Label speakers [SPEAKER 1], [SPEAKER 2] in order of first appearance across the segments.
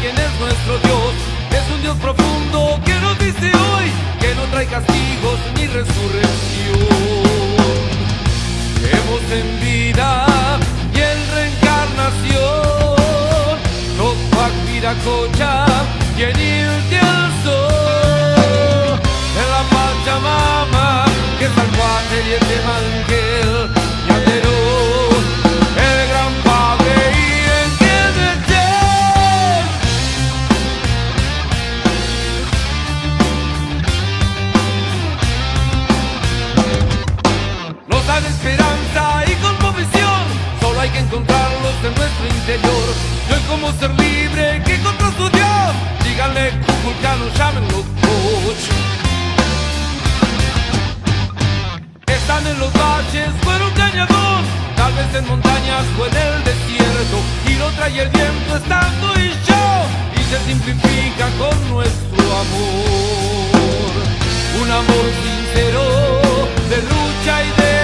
[SPEAKER 1] Quién es nuestro Dios. Es un Dios profundo que nos dice hoy que no trae castigos ni resurrección. Hemos en vida y en reencarnación Nos Viracocha y Como ser libre que contra su Dios Díganle Kukulcano, llámenlo coach Están en los valles un cañadón Tal vez en montañas o en el desierto Y lo trae el viento estando y yo Y se simplifica con nuestro amor. Un amor sincero de lucha y de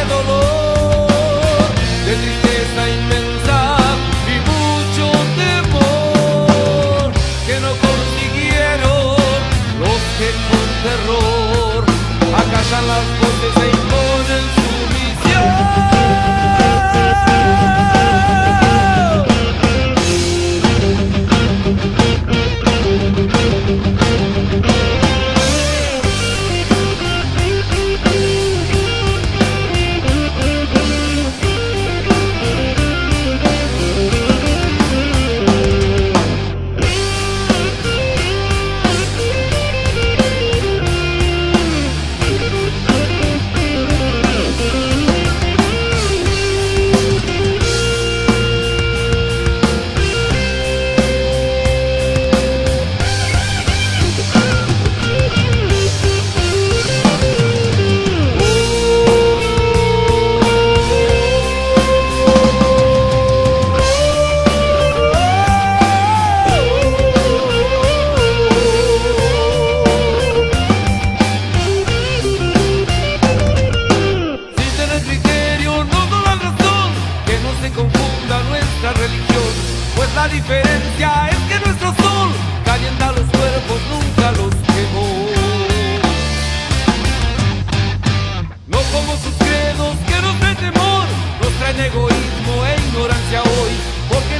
[SPEAKER 1] con terror. Acallan las voces e imponen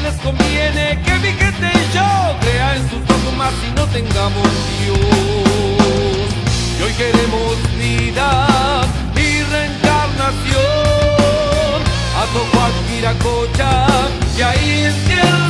[SPEAKER 1] les conviene que mi gente y yo crea en sus dogmas y no tengamos Dios. Y hoy queremos unidad y reencarnación. A Topac, Miracocha y ahí en.